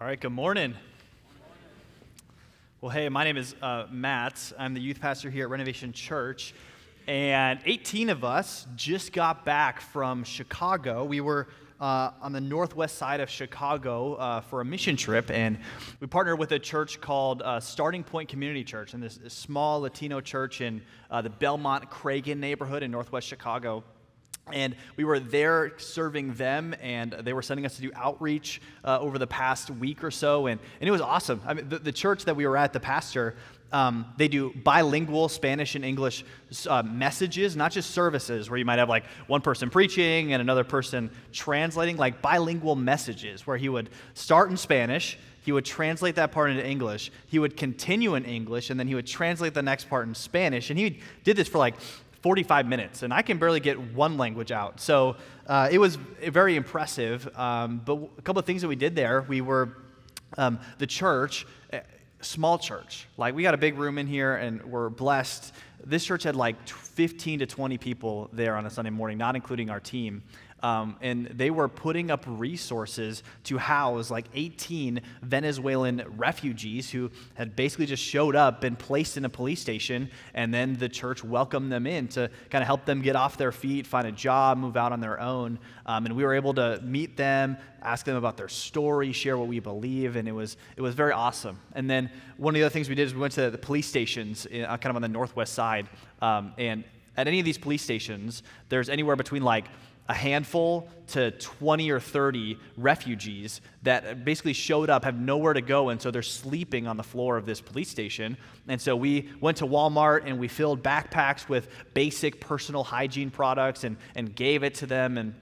All right, good morning. Well, hey, my name is uh, Matt. I'm the youth pastor here at Renovation Church. And 18 of us just got back from Chicago. We were uh, on the northwest side of Chicago uh, for a mission trip, and we partnered with a church called uh, Starting Point Community Church, and this, this small Latino church in uh, the Belmont Cragin neighborhood in northwest Chicago. And we were there serving them, and they were sending us to do outreach uh, over the past week or so. And, and it was awesome. I mean, the, the church that we were at, the pastor, um, they do bilingual Spanish and English uh, messages, not just services where you might have like one person preaching and another person translating, like bilingual messages where he would start in Spanish, he would translate that part into English, he would continue in English, and then he would translate the next part in Spanish. And he did this for like 45 minutes, and I can barely get one language out. So uh, it was very impressive. Um, but a couple of things that we did there, we were um, the church, eh, small church. Like we got a big room in here, and we're blessed. This church had like 15 to 20 people there on a Sunday morning, not including our team. Um, and they were putting up resources to house like 18 Venezuelan refugees who had basically just showed up, been placed in a police station, and then the church welcomed them in to kind of help them get off their feet, find a job, move out on their own. Um, and we were able to meet them, ask them about their story, share what we believe, and it was it was very awesome. And then one of the other things we did is we went to the police stations, in, uh, kind of on the northwest side, um, and at any of these police stations, there's anywhere between like a handful to 20 or 30 refugees that basically showed up, have nowhere to go, and so they're sleeping on the floor of this police station. And so we went to Walmart and we filled backpacks with basic personal hygiene products and, and gave it to them. And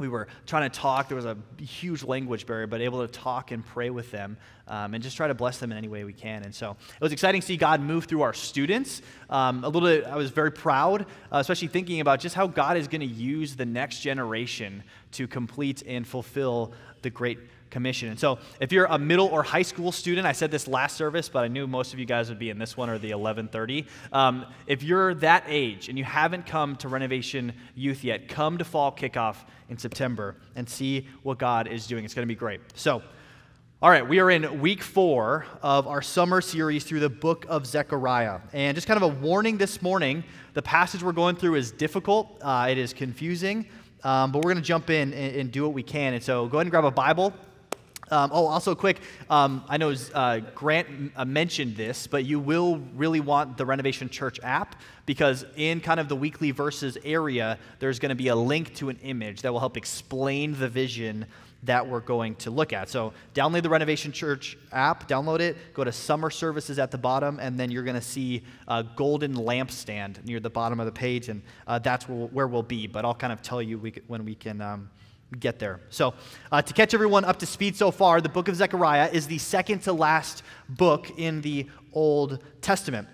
we were trying to talk. There was a huge language barrier, but able to talk and pray with them um, and just try to bless them in any way we can. And so it was exciting to see God move through our students. Um, a little bit, I was very proud, uh, especially thinking about just how God is going to use the next generation to complete and fulfill the Great Commission. And so, if you're a middle or high school student, I said this last service, but I knew most of you guys would be in this one or the 11:30. Um, if you're that age and you haven't come to Renovation Youth yet, come to Fall Kickoff in September and see what God is doing. It's going to be great. So. All right, we are in week four of our summer series through the book of Zechariah. And just kind of a warning this morning the passage we're going through is difficult, uh, it is confusing, um, but we're going to jump in and, and, do what we can. And so go ahead and grab a Bible. Um, oh, also quick, um, I know uh, Grant uh, mentioned this, but you will really want the Renovation Church app because in kind of the weekly verses area, there's going to be a link to an image that will help explain the vision that we're going to look at. So download the Renovation Church app, download it, go to summer services at the bottom, and then you're going to see a golden lampstand near the bottom of the page, and uh, that's where we'll, where we'll, be. But I'll kind of tell you we, when we can um, get there. So uh, to catch everyone up to speed so far, the book of Zechariah is the second to last book in the Old Testament.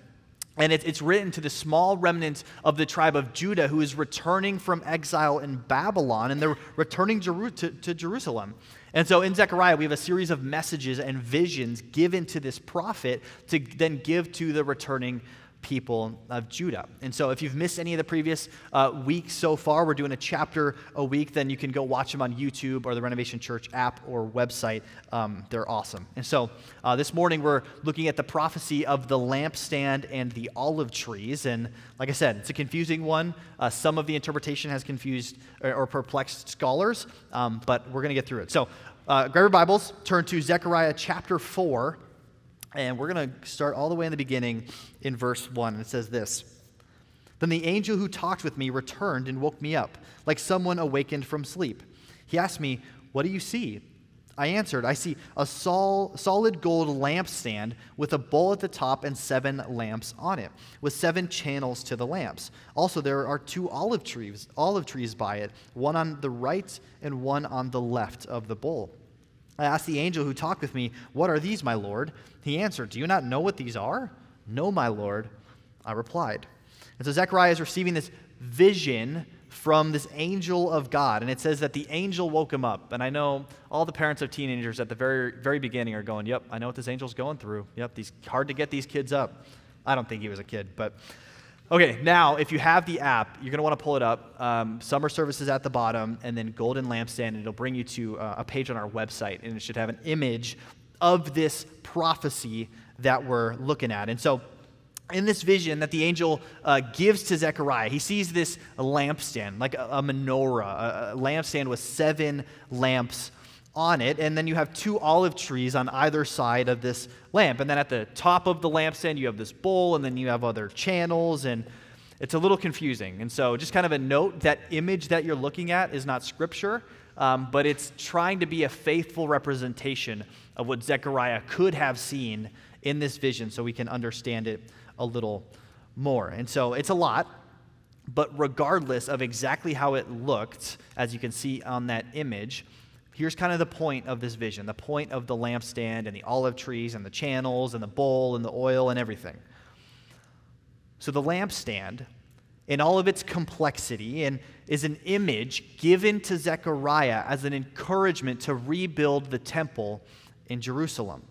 And it, it's written to the small remnant of the tribe of Judah who is returning from exile in Babylon, and they're returning Jeru- to, to Jerusalem. And so in Zechariah, we have a series of messages and visions given to this prophet to then give to the returning people of Judah. And so, if you've missed any of the previous uh, weeks so far, we're doing a chapter a week, then you can go watch them on YouTube or the Renovation Church app or website. Um, they're awesome. And so, uh, this morning we're looking at the prophecy of the lampstand and the olive trees. And like I said, it's a confusing one. Uh, some of the interpretation has confused or, or perplexed scholars, um, but we're going to get through it. So, uh, grab your Bibles, turn to Zechariah chapter 4. And we're going to start all the way in the beginning in verse 1. And it says this Then the angel who talked with me returned and woke me up, like someone awakened from sleep. He asked me, What do you see? I answered, I see a sol- solid gold lampstand with a bowl at the top and seven lamps on it, with seven channels to the lamps. Also, there are two olive trees, olive trees by it, one on the right and one on the left of the bowl. I asked the angel who talked with me, What are these, my Lord? He answered, Do you not know what these are? No, my Lord. I replied. And so Zechariah is receiving this vision from this angel of God. And it says that the angel woke him up. And I know all the parents of teenagers at the very, very beginning are going, Yep, I know what this angel's going through. Yep, these hard to get these kids up. I don't think he was a kid, but Okay, now if you have the app, you're going to want to pull it up. Um, summer services at the bottom, and then Golden Lampstand, and it'll bring you to uh, a page on our website, and it should have an image of this prophecy that we're looking at. And so, in this vision that the angel uh, gives to Zechariah, he sees this lampstand, like a, a menorah, a, a lampstand with seven lamps on it, and then you have two olive trees on either side of this lamp. And then at the top of the lampstand, you have this bowl, and then you have other channels, and it's a little confusing. And so, just kind of a note that image that you're looking at is not scripture, um, but it's trying to be a faithful representation of what Zechariah could have seen in this vision so we can understand it a little more. And so, it's a lot. But regardless of exactly how it looked, as you can see on that image, here's kind of the point of this vision the point of the lampstand and the olive trees and the channels and the bowl and the oil and everything. So, the lampstand, in all of its complexity, and is an image given to Zechariah as an encouragement to rebuild the temple in Jerusalem.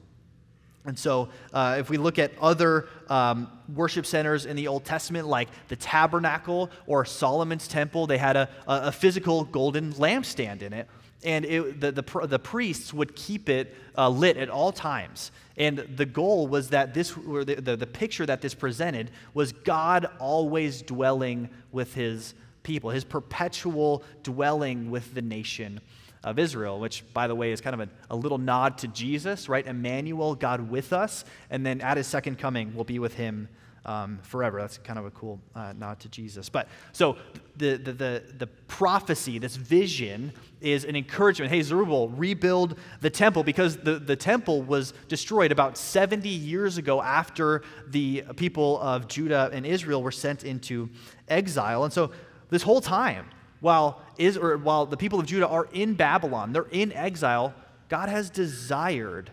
And so, uh, if we look at other um, worship centers in the Old Testament, like the tabernacle or Solomon's temple, they had a, a physical golden lampstand in it and it, the, the, the, priests would keep it uh, lit at all times. And the goal was that this, the, the, the picture that this presented was God always dwelling with his people, his perpetual dwelling with the nation of Israel, which, by the way, is kind of a, a, little nod to Jesus, right? Emmanuel, God with us, and then at his second coming, we'll be with him um, forever. That's kind of a cool uh, nod to Jesus. But so the, the, the, the prophecy, this vision, is an encouragement. Hey, Zerubbabel, rebuild the temple because the, the temple was destroyed about 70 years ago after the people of Judah and Israel were sent into exile. And so this whole time, while, is, or while the people of Judah are in Babylon, they're in exile, God has desired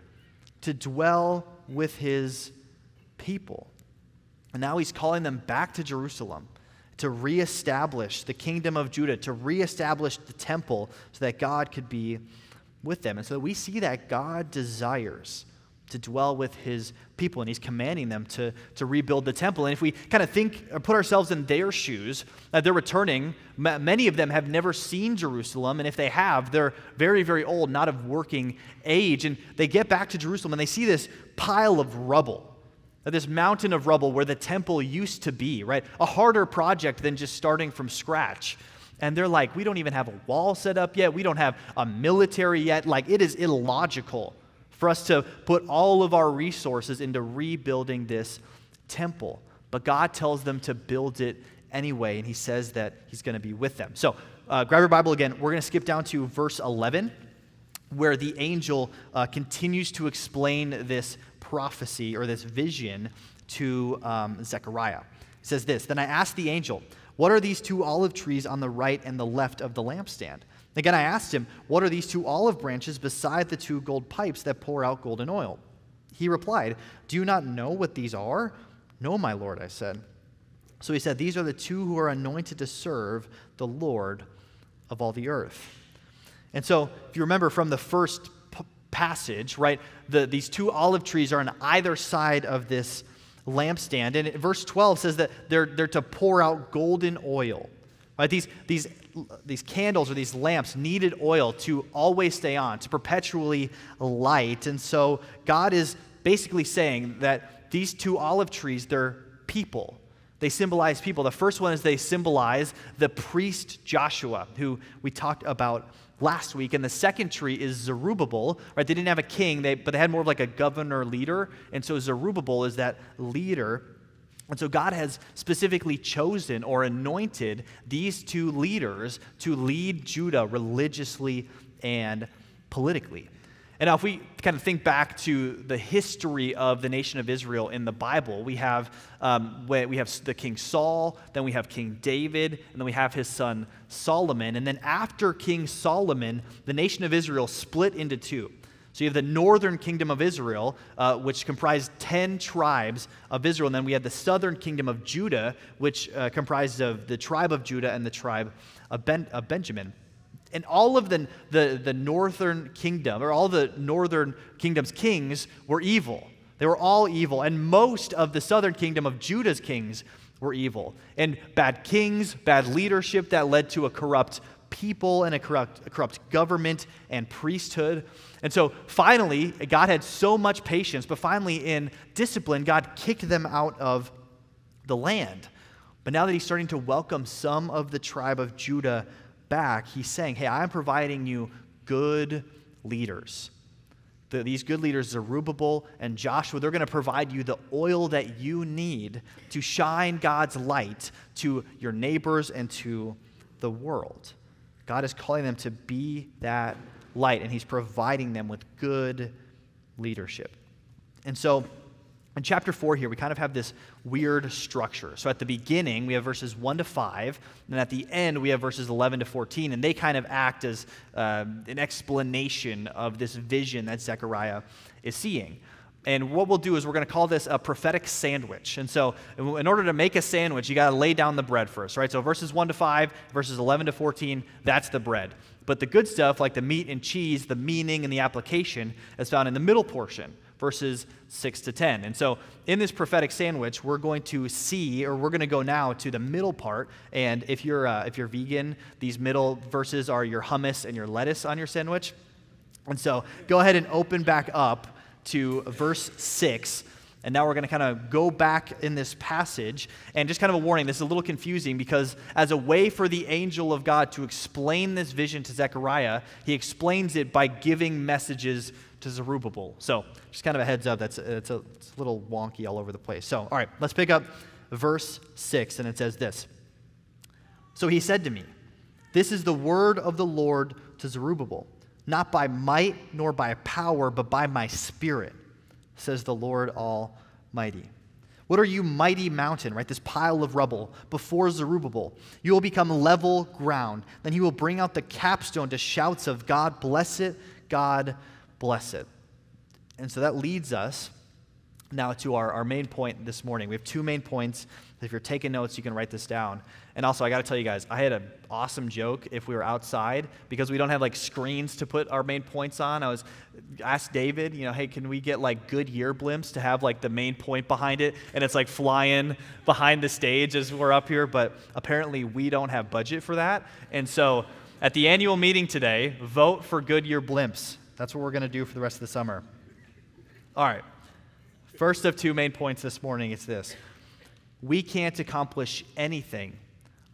to dwell with his people. And now he's calling them back to Jerusalem to reestablish the kingdom of Judah, to reestablish the temple so that God could be with them. And so we see that God desires to dwell with his people and he's commanding them to, to rebuild the temple. And if we kind of think or put ourselves in their shoes, uh, they're returning. many of them have never seen Jerusalem, and if they have, they're very, very old, not of working age. And they get back to Jerusalem and they see this pile of rubble this mountain of rubble where the temple used to be, right? A harder project than just starting from scratch. And they're like, we don't even have a wall set up yet. We don't have a military yet. Like, it is illogical for us to put all of our resources into rebuilding this temple. But God tells them to build it anyway, and He says that He's going to be with them. So, uh, grab your Bible again. We're going to skip down to verse 11, where the angel uh, continues to explain this prophecy or this vision to um, Zechariah. It says this Then I asked the angel, What are these two olive trees on the right and the left of the lampstand? Again, I asked him, What are these two olive branches beside the two gold pipes that pour out golden oil? He replied, Do you not know what these are? No, my Lord, I said. So he said, These are the two who are anointed to serve the Lord of all the earth. And so, if you remember from the first passage, right? The, these two olive trees are on either side of this lampstand. And verse 12 says that they're, they're to pour out golden oil. Right? These, these, these candles or these lamps needed oil to always stay on, to perpetually light. And so God is basically saying that these two olive trees, they're people. They symbolize people. The first one is they symbolize the priest Joshua, who we talked about last week. And the second tree is Zerubbabel, right? They didn't have a king, they, but they had more of like a governor leader. And so Zerubbabel is that leader. And so God has specifically chosen or anointed these two leaders to lead Judah religiously and politically. And now, if we kind of think back to the history of the nation of Israel in the Bible, we have, um, we have the King Saul, then we have King David, and then we have his son Solomon. And then after King Solomon, the nation of Israel split into two. So you have the northern kingdom of Israel, uh, which comprised 10 tribes of Israel. And then we had the southern kingdom of Judah, which uh, comprised of the tribe of Judah and the tribe of, ben- of Benjamin and all of the, the, the northern kingdom, or all the northern kingdom's kings, were evil. They were all evil. And most of the southern kingdom of Judah's kings were evil. And bad kings, bad leadership that led to a corrupt people and a corrupt, a corrupt government and priesthood. And so finally, God had so much patience, but finally, in discipline, God kicked them out of the land. But now that he's starting to welcome some of the tribe of Judah back, he's saying, Hey, I'm providing you good leaders. The, these good leaders, Zerubbabel and Joshua, they're going to provide you the oil that you need to shine God's light to your neighbors and to the world. God is calling them to be that light, and He's providing them with good leadership. And so, in chapter 4 here, we kind of have this weird structure. So at the beginning, we have verses 1 to 5, and at the end, we have verses 11 to 14, and they kind of act as uh, an explanation of this vision that Zechariah is seeing. And what we'll do is we're going to call this a prophetic sandwich. And so, in order to make a sandwich, you got to lay down the bread first, right? So, verses 1 to 5, verses 11 to 14, that's the bread. But the good stuff, like the meat and cheese, the meaning and the application, is found in the middle portion, verses 6 to 10. And so, in this prophetic sandwich, we're going to see, or we're going to go now to the middle part. And if you're, uh, if you're vegan, these middle verses are your hummus and your lettuce on your sandwich. And so, go ahead and open back up to verse 6. And now we're going to kind of go back in this passage. And just kind of a warning this is a little confusing because, as a way for the angel of God to explain this vision to Zechariah, he explains it by giving messages to Zerubbabel. So, just kind of a heads up, that's it's a, it's a little wonky all over the place. So, all right, let's pick up verse 6, and it says this So he said to me, This is the word of the Lord to Zerubbabel not by might nor by power, but by my spirit, says the Lord Almighty. What are you, mighty mountain, right? This pile of rubble before Zerubbabel. You will become level ground. Then he will bring out the capstone to shouts of God bless it, God bless it. And so that leads us now to our, our main point this morning. We have two main points. If you're taking notes, you can write this down. And also, I got to tell you guys, I had an awesome joke if we were outside because we don't have like screens to put our main points on. I was asked David, you know, hey, can we get like Goodyear blimps to have like the main point behind it? And it's like flying behind the stage as we're up here. But apparently, we don't have budget for that. And so, at the annual meeting today, vote for Goodyear blimps. That's what we're going to do for the rest of the summer. All right. First of two main points this morning is this we can't accomplish anything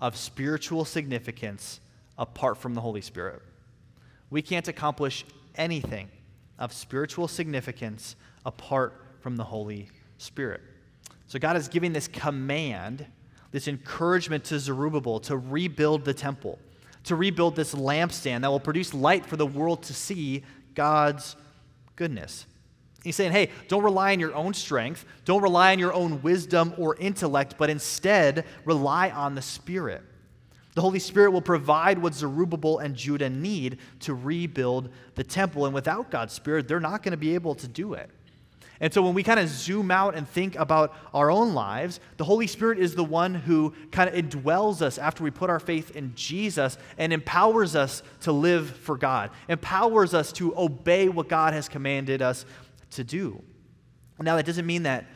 of spiritual significance apart from the Holy Spirit. We can't accomplish anything of spiritual significance apart from the Holy Spirit. So God is giving this command, this encouragement to Zerubbabel to rebuild the temple, to rebuild this lampstand that will produce light for the world to see God's goodness. He's saying, hey, don't rely on your own strength, don't rely on your own wisdom or intellect, but instead rely on the Spirit. The Holy Spirit will provide what Zerubbabel and Judah need to rebuild the temple. And without God's Spirit, they're not going to be able to do it. And so when we kind of zoom out and think about our own lives, the Holy Spirit is the one who kind of indwells us after we put our faith in Jesus and empowers us to live for God, empowers us to obey what God has commanded us to do. Now, that doesn't mean that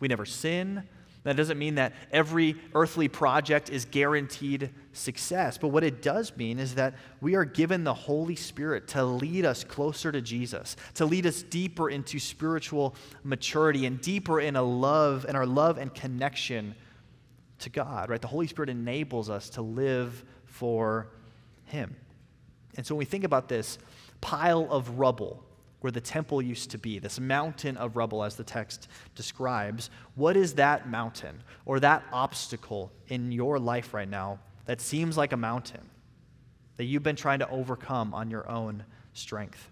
we never sin. That doesn't mean that every earthly project is guaranteed success. But what it does mean is that we are given the Holy Spirit to lead us closer to Jesus, to lead us deeper into spiritual maturity and deeper in a love and our love and connection to God, right? The Holy Spirit enables us to live for Him. And so when we think about this pile of rubble, where the temple used to be, this mountain of rubble, as the text describes. What is that mountain or that obstacle in your life right now that seems like a mountain that you've been trying to overcome on your own strength?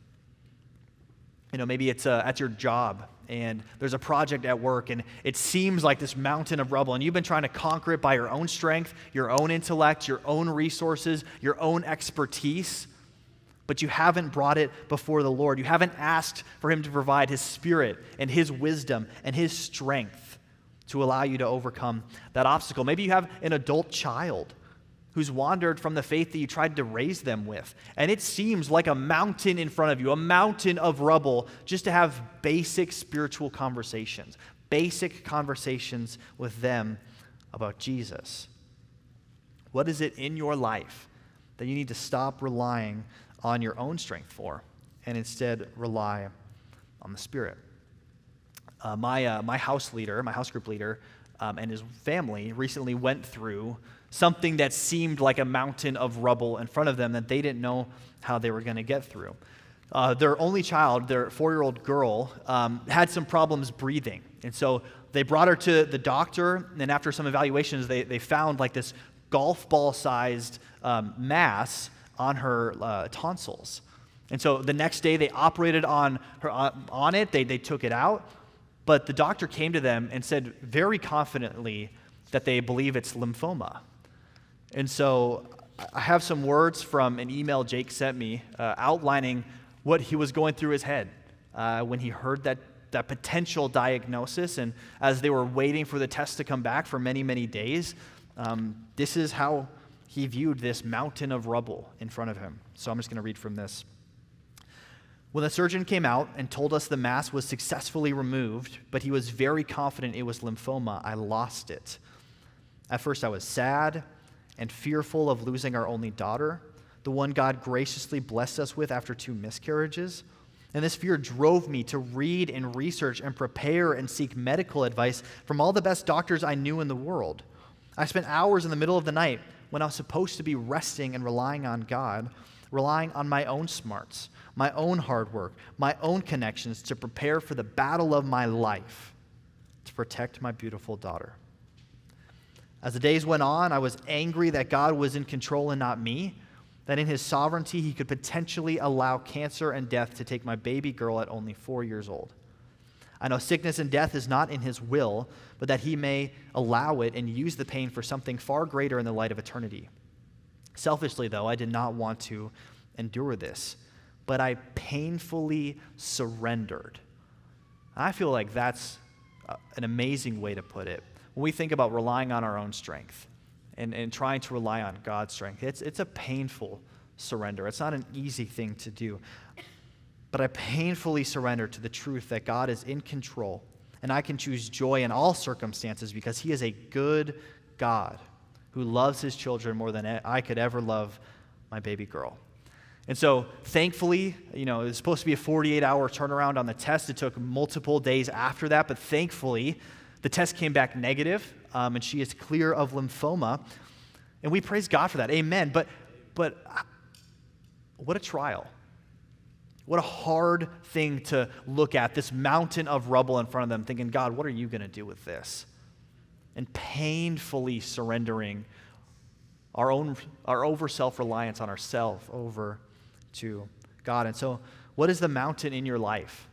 You know, maybe it's uh, at your job and there's a project at work and it seems like this mountain of rubble and you've been trying to conquer it by your own strength, your own intellect, your own resources, your own expertise but you haven't brought it before the Lord. You haven't asked for Him to provide His Spirit and His wisdom and His strength to allow you to overcome that obstacle. Maybe you have an adult child who's wandered from the faith that you tried to raise them with. And it seems like a mountain in front of you, a mountain of rubble, just to have basic spiritual conversations, basic conversations with them about Jesus? What is it in your life that you need to stop relying on your own strength for and instead rely on the Spirit? Uh, my, uh, my house leader, my house group leader, um, and his family recently went through something that seemed like a mountain of rubble in front of them that they didn't know how they were going to get through. Uh, their only child, their four year old girl, um, had some problems breathing. And so they brought her to the doctor, and after some evaluations, they, they found like this golf ball sized um, mass on her uh, tonsils. And so the next day, they operated on, her, uh, on it, they, they took it out. But the doctor came to them and said very confidently that they believe it's lymphoma. And so I have some words from an email Jake sent me uh, outlining what he was going through his head uh, when he heard that, that potential diagnosis. And as they were waiting for the test to come back for many, many days, um, this is how he viewed this mountain of rubble in front of him. So I'm just going to read from this. When the surgeon came out and told us the mass was successfully removed, but he was very confident it was lymphoma, I lost it. At first, I was sad and fearful of losing our only daughter, the one God graciously blessed us with after two miscarriages. And this fear drove me to read and research and prepare and seek medical advice from all the best doctors I knew in the world. I spent hours in the middle of the night when I was supposed to be resting and relying on God, relying on my own smarts my own hard work, my own connections to prepare for the battle of my life to protect my beautiful daughter. As the days went on, I was angry that God was in control and not me, that in his sovereignty he could potentially allow cancer and death to take my baby girl at only four years old. I know sickness and death is not in his will, but that he may allow it and use the pain for something far greater in the light of eternity. Selfishly, though, I did not want to endure this but I painfully surrendered. I feel like that's an amazing way to put it. When we think about relying on our own strength and, and trying to rely on God's strength, it's, it's a painful surrender. It's not an easy thing to do. But I painfully surrender to the truth that God is in control and I can choose joy in all circumstances because He is a good God who loves His children more than I could ever love my baby girl. And so, thankfully, you know, it was supposed to be a 48 hour turnaround on the test. It took multiple days after that, but thankfully, the test came back negative, um, and she is clear of lymphoma. And we praise God for that. Amen. But, but uh, what a trial. What a hard thing to look at this mountain of rubble in front of them, thinking, God, what are you going to do with this? And painfully surrendering our own our over self reliance on ourselves over to God. And so, what is the mountain in your life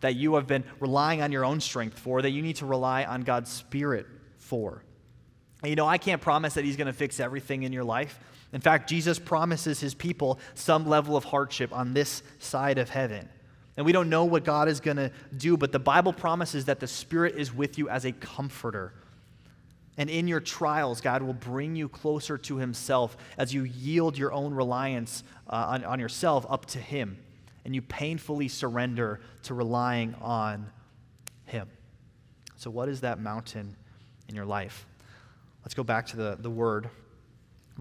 that you have been relying on your own strength for, that you need to rely on God's Spirit for? You know, I can't promise that He's going to fix everything in your life. In fact, Jesus promises His people some level of hardship on this side of heaven. And we don't know what God is going to do, but the Bible promises that the Spirit is with you as a comforter and in your trials, God will bring you closer to Himself as you yield your own reliance uh, on, on yourself up to Him and you painfully surrender to relying on Him. So, what is that mountain in your life? Let's go back to the, the word.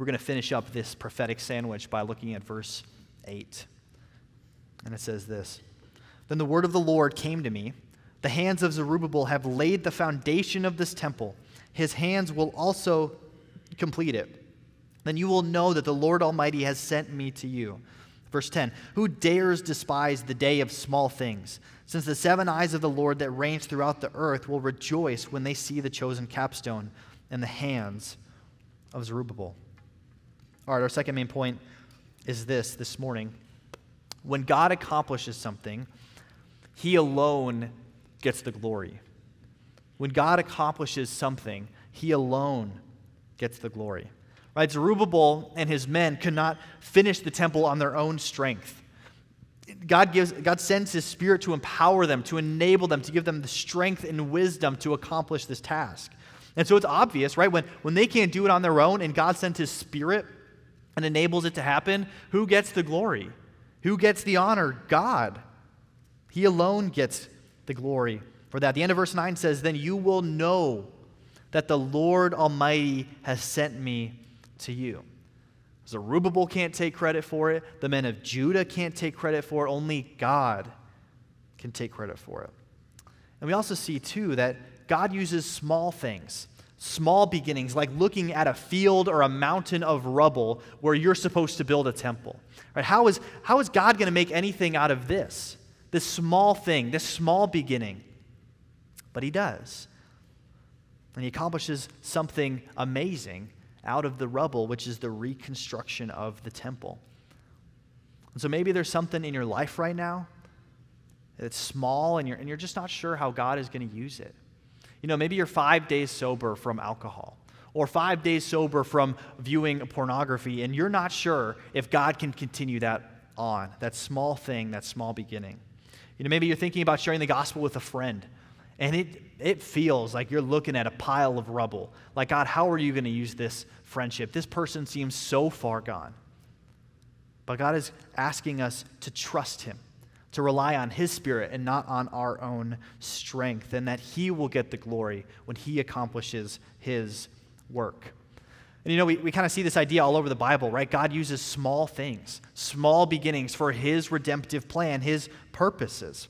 We're going to finish up this prophetic sandwich by looking at verse 8. And it says this Then the word of the Lord came to me The hands of Zerubbabel have laid the foundation of this temple his hands will also complete it. Then you will know that the Lord Almighty has sent me to you. Verse 10 Who dares despise the day of small things? Since the seven eyes of the Lord that range throughout the earth will rejoice when they see the chosen capstone in the hands of Zerubbabel. All right, our second main point is this this morning. When God accomplishes something, he alone gets the glory. When God accomplishes something, he alone gets the glory. Right? Zerubbabel and his men could not finish the temple on their own strength. God, gives, God sends his spirit to empower them, to enable them, to give them the strength and wisdom to accomplish this task. And so it's obvious, right? When, when they can't do it on their own and God sends his spirit and enables it to happen, who gets the glory? Who gets the honor? God. He alone gets the glory for that. The end of verse 9 says, Then you will know that the Lord Almighty has sent me to you. Zerubbabel can't take credit for it. The men of Judah can't take credit for it. Only God can take credit for it. And we also see, too, that God uses small things, small beginnings, like looking at a field or a mountain of rubble where you're supposed to build a temple. Right? How, is, how is God going to make anything out of this? This small thing, this small beginning. But He does. And He accomplishes something amazing out of the rubble, which is the reconstruction of the temple. And so maybe there's something in your life right now that's small and you're, and you're just not sure how God is going to use it. You know, maybe you're five days sober from alcohol or five days sober from viewing pornography, and you're not sure if God can continue that on, that small thing, that small beginning. You know, maybe you're thinking about sharing the gospel with a friend, and it, it feels like you're looking at a pile of rubble. Like, God, how are you going to use this friendship? This person seems so far gone. But God is asking us to trust Him, to rely on His Spirit and not on our own strength, and that He will get the glory when He accomplishes His work. And you know, we, we kind of see this idea all over the Bible, right? God uses small things, small beginnings for His redemptive plan, His purposes.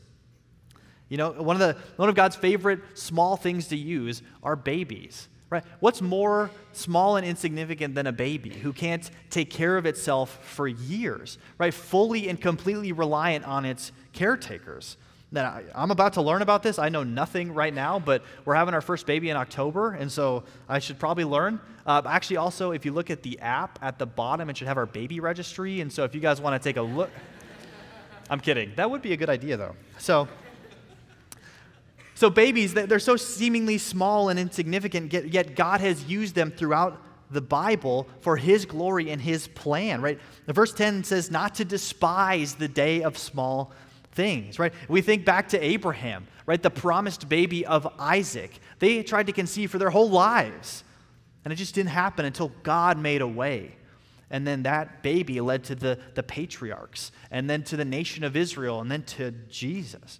You know, one of, the, one of God's favorite small things to use are babies, right? What's more small and insignificant than a baby who can't take care of itself for years, right? Fully and completely reliant on its caretakers. Now, I'm about to learn about this. I know nothing right now, but we're having our first baby in October, and so I should probably learn. Uh, actually, also, if you look at the app at the bottom, it should have our baby registry. And so if you guys want to take a look, I'm kidding. That would be a good idea, though. So, so babies, they're so seemingly small and insignificant, yet God has used them throughout the Bible for His glory and His plan, right? The verse 10 says, not to despise the day of small things, right? We think back to Abraham, right? The promised baby of Isaac. They tried to conceive for their whole lives, and it just didn't happen until God made a way. And then that baby led to the, the patriarchs, and then to the nation of Israel, and then to Jesus.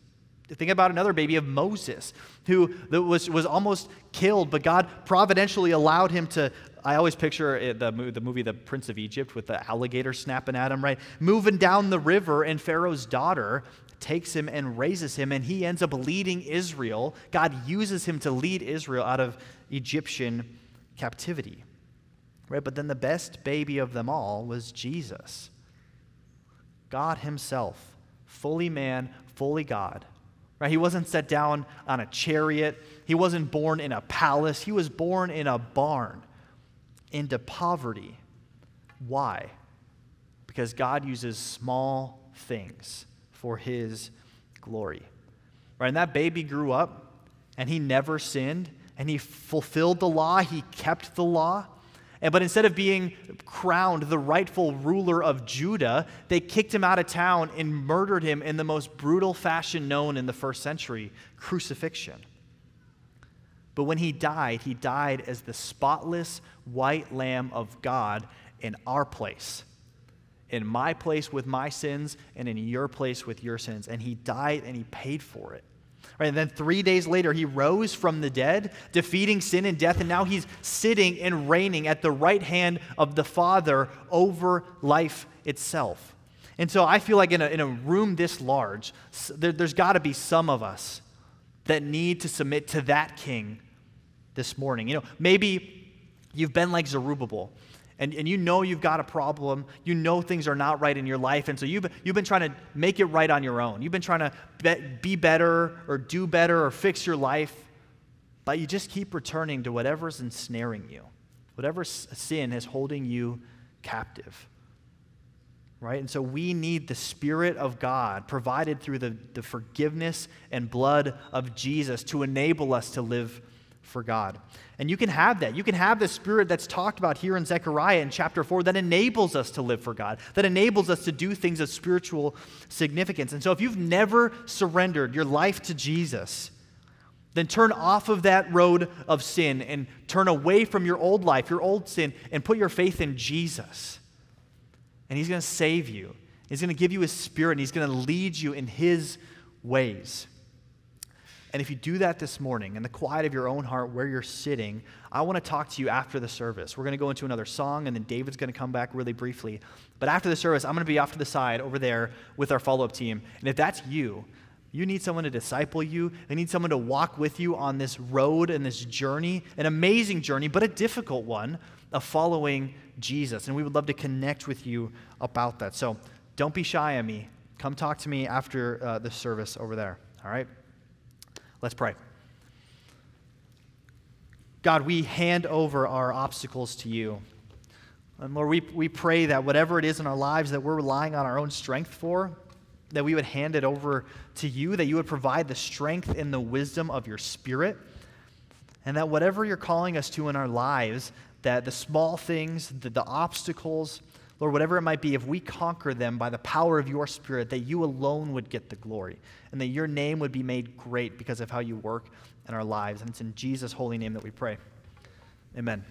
Think about another baby of Moses, who was, was almost killed, but God providentially allowed him to. I always picture the, the movie The Prince of Egypt with the alligator snapping at him, right? Moving down the river, and Pharaoh's daughter takes him and raises him, and he ends up leading Israel. God uses him to lead Israel out of Egyptian captivity. Right? But then the best baby of them all was Jesus. God Himself, fully man, fully God. Right? He wasn't set down on a chariot. He wasn't born in a palace. He was born in a barn into poverty. Why? Because God uses small things for his glory. Right? And that baby grew up and he never sinned and he fulfilled the law, he kept the law. But instead of being crowned the rightful ruler of Judah, they kicked him out of town and murdered him in the most brutal fashion known in the first century crucifixion. But when he died, he died as the spotless white lamb of God in our place. In my place with my sins, and in your place with your sins. And he died and he paid for it. Right, and then three days later, he rose from the dead, defeating sin and death, and now he's sitting and reigning at the right hand of the Father over life itself. And so I feel like in a, in a room this large, there, there's got to be some of us that need to submit to that king this morning. You know, maybe you've been like Zerubbabel and, and you know you've got a problem, you know things are not right in your life, and so you've, you've been trying to make it right on your own. You've been trying to be, be better or do better or fix your life, but you just keep returning to whatever's ensnaring you, whatever sin is holding you captive. Right? And so we need the Spirit of God provided through the, the forgiveness and blood of Jesus to enable us to live for God. And you can have that. You can have the spirit that's talked about here in Zechariah in chapter 4 that enables us to live for God, that enables us to do things of spiritual significance. And so if you've never surrendered your life to Jesus, then turn off of that road of sin and turn away from your old life, your old sin, and put your faith in Jesus. And He's going to save you. He's going to give you His Spirit, and He's going to lead you in His ways. And if you do that this morning in the quiet of your own heart where you're sitting, I want to talk to you after the service. We're going to go into another song, and then David's going to come back really briefly. But after the service, I'm going to be off to the side over there with our follow up team. And if that's you, you need someone to disciple you. They need someone to walk with you on this road and this journey, an amazing journey, but a difficult one of following Jesus. And we would love to connect with you about that. So don't be shy of me. Come talk to me after uh, the service over there. All right? Let's pray. God, we hand over our obstacles to you. And Lord, we, we pray that whatever it is in our lives that we're relying on our own strength for, that we would hand it over to you, that you would provide the strength and the wisdom of your spirit, and that whatever you're calling us to in our lives, that the small things, the, the obstacles, Lord, whatever it might be, if we conquer them by the power of your spirit, that you alone would get the glory, and that your name would be made great because of how you work in our lives. And it's in Jesus' holy name that we pray. Amen.